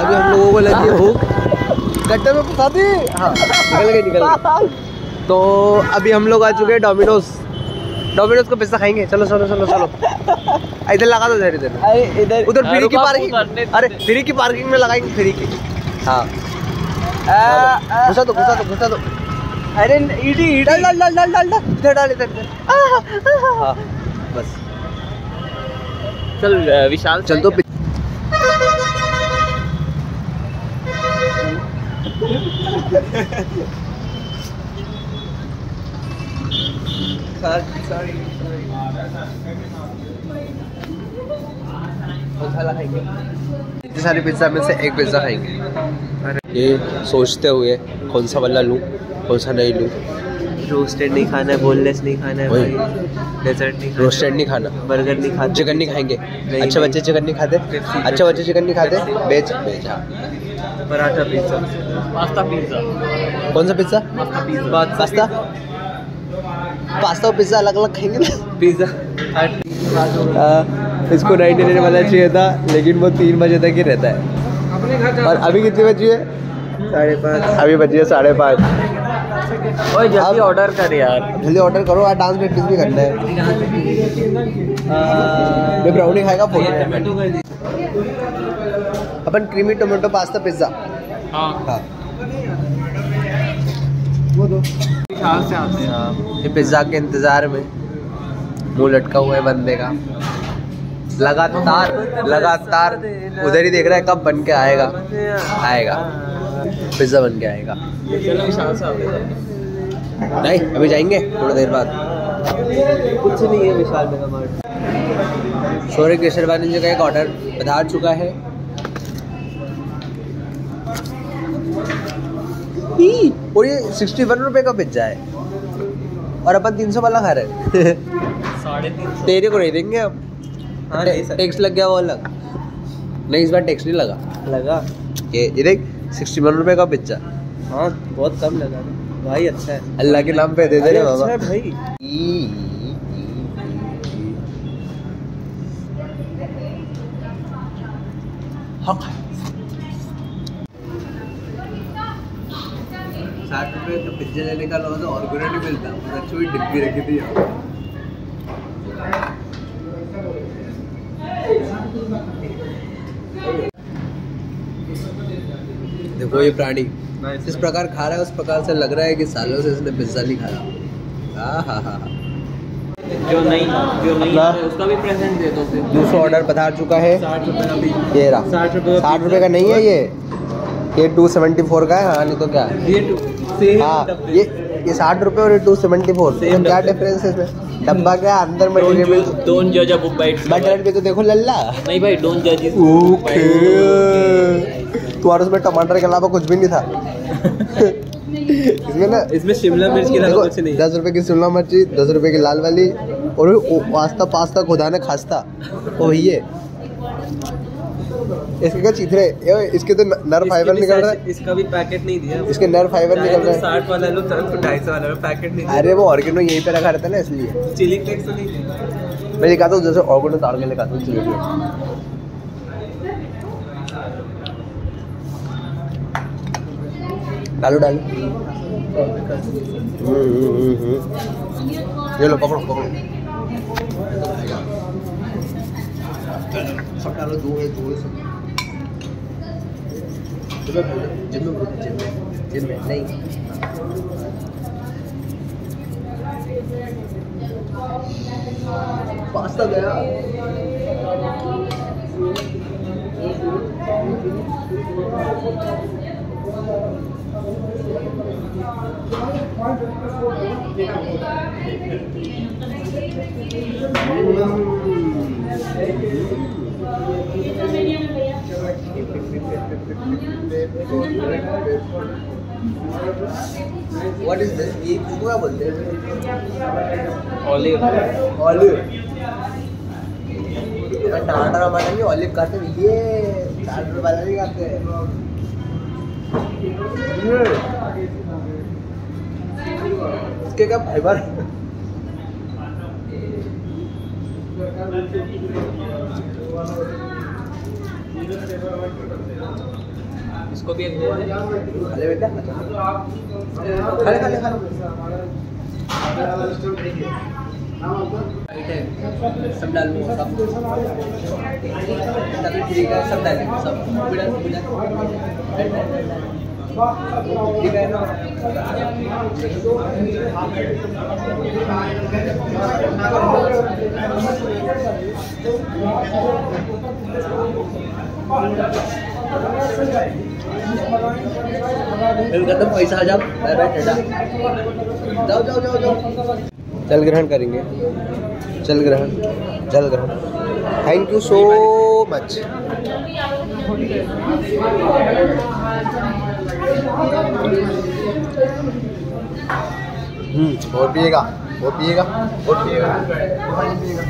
अभी हम लोगों को लगी है भूख गट्टे में फंसा दी? हाँ निकल गए निकल गए तो अभी हम लोग आ चुके हैं डोमिनोज डोमिनोज को पिज्जा खाएँगे। चलो चलो चलो चलो। इधर लगा दो इधर इधर। उधर फ्री की पार्किंग अरे फ्री की पार्किंग में लगाएँगे फ्री की। हाँ। घुसा दो घुसा दो घुसा दो। अरे ईडी ईडी। डाल डाल डाल डाल डाल डाल। इधर डाल इधर इधर। हाँ बस। चल विशाल चल तो इतने सारे पिज़्ज़ा में से एक पिज़्ज़ा खाएँगे। ये सोचते हुए कौन सा वाला लूँ कौन सा नहीं लूँ। रोस्टेड नहीं खाना है बोनलेस नहीं खाना है भाई। डेजर्ट नहीं खाना। रोस्टेड नहीं खाना। बर्गर नहीं खाना चिकन नहीं खाएँगे। अच्छे बच्चे चिकन नहीं खाते? अच्छे बच्चे चिकन नहीं खाते? वेज वेज हाँ। पराठा पिज्जा पास्ता पिज्जा कौन सा पिज़्ज़ा पास्ता पास्ता. पास्ता? और पिज़्ज़ा अलग अलग खाएँगे ना? पिज्जा इसको नाइनटी नाइन वाला चाहिए था लेकिन वो तीन बजे तक ही रहता है। और अभी कितनी बजी है? साढ़े पाँच। अभी बजी है साढ़े पाँच। ओए जल्दी ऑर्डर कर यार। जल्दी ऑर्डर करो आज डांस प्रैक्टिस भी करना है। मैं ब्राउनी खाएगा फ़ोटो टमाटो कर दी अपन क्रीमी टोमेटो पास्ता पिज़्ज़ा हाँ। हाँ। विशाल से आते हैं ये पिज़्ज़ा के इंतज़ार में मुँह लटका हुआ है बंदे का। लगातार लगातार उधर ही देख रहा है कब बन के आएगा। आएगा। पिज़्ज़ा बन के आएगा। चलो विशाल से आते हैं नहीं अभी जाएँगे थोड़ी देर बाद। कुछ नहीं है विशाल मेगा मार्ट। सौरभ केशरवानी जी का एक ऑर्डर पधार चुका है। ई, और ये सिक्सटी वन रुपये का पिज्जा है। और अपन तीन सौ वाला खा रहे हैं। साढ़े तीन तेरे को नहीं देंगे हम। हाँ टैक्स लग गया वो अलग। नहीं इस बार टैक्स नहीं लगा। लगा। ये ये देख सिक्सटी वन रुपये का पिज्जा। हाँ बहुत कम लगा। भाई अच्छा है। अल्लाह के नाम पे दे दे अरे रे अच्छा बाबा भाई। हक। साठ रुपये तो पिज्जा लेने का लो तो और कुछ नहीं मिलता। बस अच्छी हुई डिब्बी रखी थी यहाँ। देखो ये प्राणी जिस प्रकार खा रहा है उस प्रकार से लग रहा है कि सालों से इसने पिज्जा नहीं खाया। हाँ हाँ हाँ। जो नहीं जो नहीं उसका भी प्रेजेंट दे दो दूसरा ऑर्डर पधार चुका है। ये रहा। साठ रुपये का नहीं है ये। ये टू सेवेंटी फोर का है हाँ नहीं तो क्या? है ये हाँ ये ये साठ रुपये और ये टू सेवेंटी फोर क्या डिफरेंस है इसमें? डब्बा क्या अंदर मटेरियल में डोंट जज अ बुक बाय पे तो देखो लल्ला। नहीं भाई डोंट जज ओके तुम्हारे उसमें टमाटर के अलावा कुछ भी नहीं था। इसमें ना इसमें शिमला मिर्च के अलावा कुछ नहीं दस रुपए की शिमला मिर्ची दस रुपए की लाल वाली और पास्ता पास्ता खुदा ने खास्ता। ओ ये इसके क्या चीथरे ये इसके तो नर फाइबर निकल रहा sachet- इसका भी पैकेट नहीं दिया। इसके नर फाइबर निकल रहा है। साठ वाला लो तरफ़ ढाई सौ वाला पैकेट नहीं अरे वो ऑर्गेनो यहीं पे रखा रहता है ना इसलिए। चिली फ्लेक्स तो नहीं मैं दिखाता हूँ जैसे ऑर्गेनो तार के दिखाता हूँ चलिए। डालो डालो। हम्म, हम्म, हम्म। ये लो पकड़ो पकड़ो। सब डालो दो है दो है सब। बोलो, जिम में बोलो, जिम में जिम में नहीं। पास्ता गया। व्हाट इज़ दिस ये किसको क्या बोलते हैं? ऑलिव ऑलिव अगर टमाटर वमाटर नहीं ऑलिव खाते हैं। ये रुपये वाला नहीं खाते हैं। ये। इसके क्या फाइबर इसको भी एक दो अरे बेटा। खड़े खड़े खड़े सब डाल सब। ठीक है, सब डाल सब। बिना बिना। पैसा जाओ जाओ जाओ जाओ। जल ग्रहण करेंगे। जल ग्रहण जल ग्रहण। Thank you so much hmm और पिएगा और पिएगा और पिएगा पानी पिएगा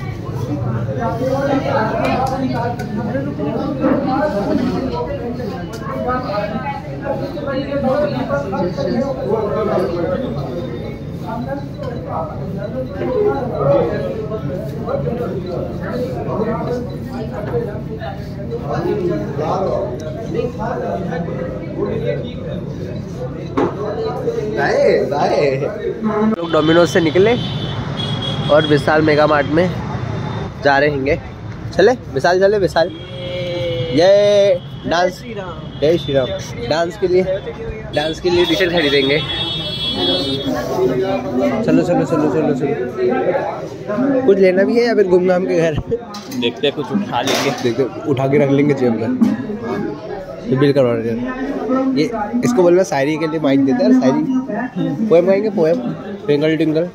दाए दाए लोग डोमिनोज से निकले और विशाल मेगा मार्ट में जा रहे हैंगे। चले, विशाल चले, विशाल। ये डांस जय श्री राम डांस के लिए डांस के लिए टी शर्ट खरीदेंगे। चलो चलो चलो चलो चलो। कुछ लेना भी है या फिर घूम घाम के घर? देखते हैं कुछ उठा लेंगे। देखते उठा के रख लेंगे जेब में। ये बिल करवा रहे हैं। ये इसको बोलना शायरी के लिए माइक देते हैं शायरी। पोएम गाएँगे पोएम ट्विंकल ट्विंकल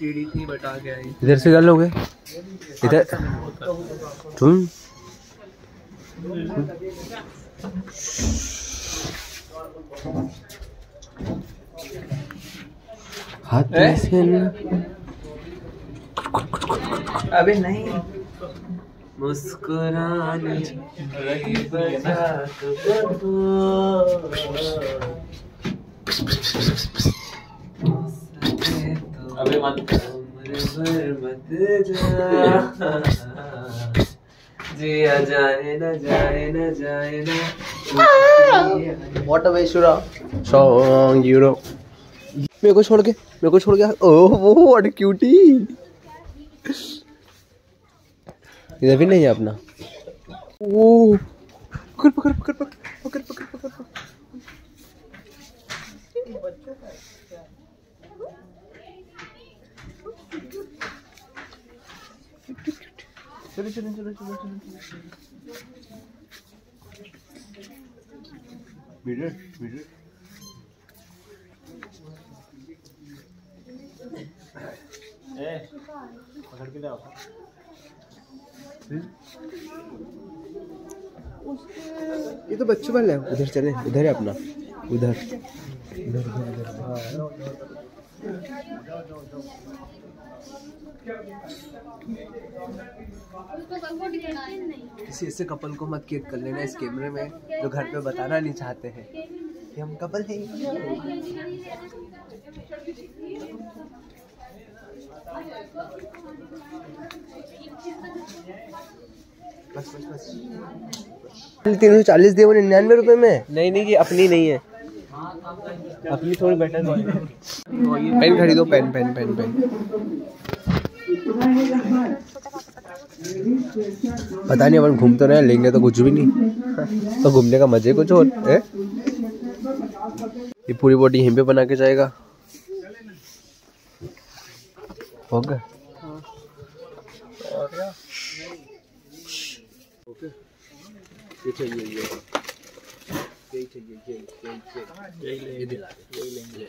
सीढ़ी थी बटा गया इधर से कर लोगे? इधर। तुम हाथ ए? से न- अबे नहीं। मुस्कुराने रही बरसात अबे मत। मत जा जिया जाए न जाए न जाए न। Song, you मेरे को छोड़ के मेरे को छोड़ के ओह वो व्हाट क्यूटी इधर भी नहीं है अपना। ओ पकड़ पकड़ पकड़ पकड़ पकड़ पकड़ पकड़। पकड़ चलो चलो चलो चलो। चलो मिरर मिरर ये तो बच्चों वाला है। उधर चले उधर है अपना। उधर। उधर उधर उधर। किसी ऐसे कपल को मत कैद कर लेना इस कैमरे में जो घर पे बताना नहीं चाहते हैं। कि हम कपल हैं। बस बस बस। तीन सौ चालीस दिए वो निन्यानवे रुपए में। नहीं नहीं ये अपनी नहीं है। अपनी थोड़ी बेटर पेन खरीदो पेन पेन पेन पेन। पता नहीं, अपन घूम तो रहे लेंगे तो कुछ भी नहीं। तो घूमने का मज़े कुछ और, है? ये पूरी बॉडी यहीं पे बना के जाएगा। हो गया? ये चाहिए ये यही चाहिए ये यही यही ये यही लेंगे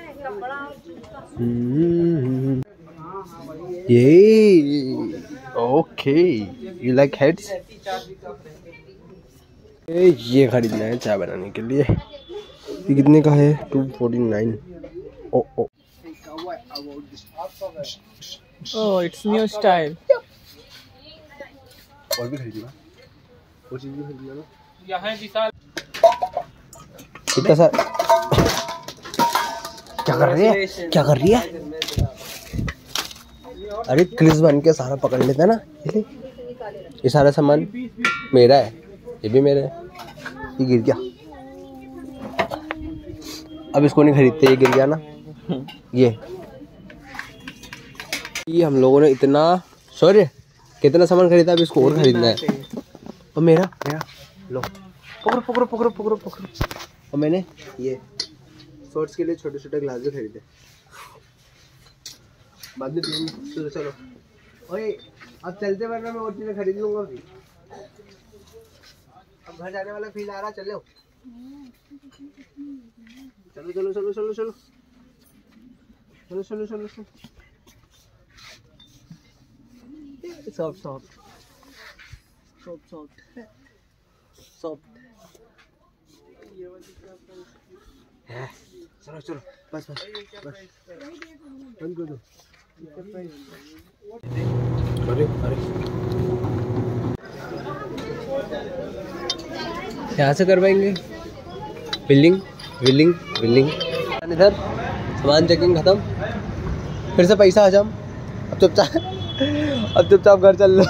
ये ओके यू लाइक हेड्स ये खरीदना है चाय बनाने के लिए। ये कितने का है? Two forty nine oh oh it's new style. और भी खरीदना वो चीज़ भी खरीदना ना। यहाँ विशाल। कितना सा क्या कर? रही है क्या कर रही है? अरे क्रिस बन के सारा पकड़ लेता ना। ये ये सारा सामान मेरा है ये भी मेरा है। ये गिर गया। अब इसको नहीं खरीदते ये गिर गया ना। ये। ये हम लोगों ने इतना सॉरी कितना सामान खरीदा अब इसको और खरीदना है। और मेरा? मेरा? लो। पकड़ो पकड़ो पकड़ो पकड़ो पकड़ो। और मैंने ये शॉर्ट्स के लिए छोटे छोटे ग्लास भी खरीदे। बाद में पियेंगे चलो चलो। ओए अब चलते वरना मैं और चीज़ें खरीद लूँगा अभी। अब घर जाने वाला फील आ रहा चलो। चलो चलो चलो चलो चलो। चलो चलो चलो चलो। Soft soft soft soft soft है। चलो चलो, बस बस बंद कर दो। अरे अरे। यहाँ से करवाएँगे। Building building building. इधर, सामान चेकिंग खत्म। फिर से पैसा हजम अब चुपचाप अब चुपचाप घर चल लो।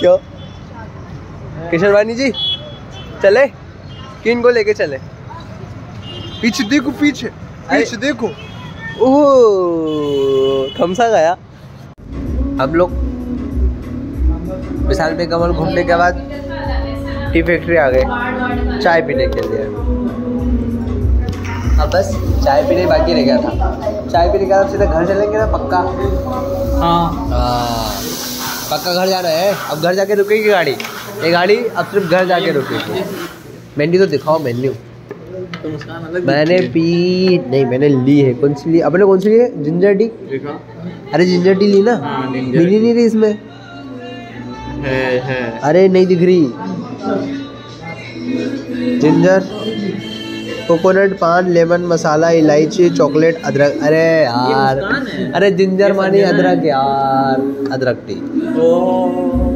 क्यों? किशन वानी जी, चले? किन को लेके चले? पीछे देखो पीछे पीछे देखो। ओह थमसा गया। हम लोग विशाल पे कमल घूमने के बाद टी फैक्ट्री आ गए चाय पीने के लिए। अब बस चाय पीने बाकी रह गया था। चाय पीने के बाद सीधा घर चलेंगे ना पक्का? हाँ। हाँ। पक्का घर जा रहे हैं। अब घर जाके रुकेगी गाड़ी। ये गाड़ी अब सिर्फ़ घर जाके रुकेगी। मेन्यू तो दिखाओ मेन्यू। तो मैंने पी नहीं मैंने ली है। कौन सी ली? अपने कौन सी ली है? Ginger tea? अरे जिंजर टी ली ना? हाँ, मिली नहीं रही इसमें? है है। अरे नहीं दिख रही। Ginger coconut paan lemon masala इलायची चॉकलेट अदरक। अरे यार। अरे जिंजर मानी अदरक यार। अदरक टी। ओ।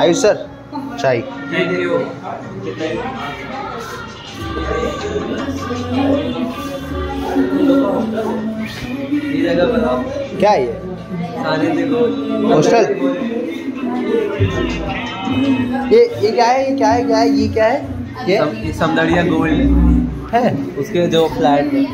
आयुष सर चाय क्या है ये? हॉस्टल ये ये क्या है ये क्या है क्या है ये क्या है? ये? ये समदड़िया गोल्ड है। उसके जो फ्लैट है।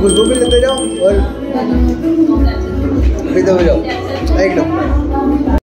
खुशबू भी लेते जाओ और पीते हुए जाओ। एकदम।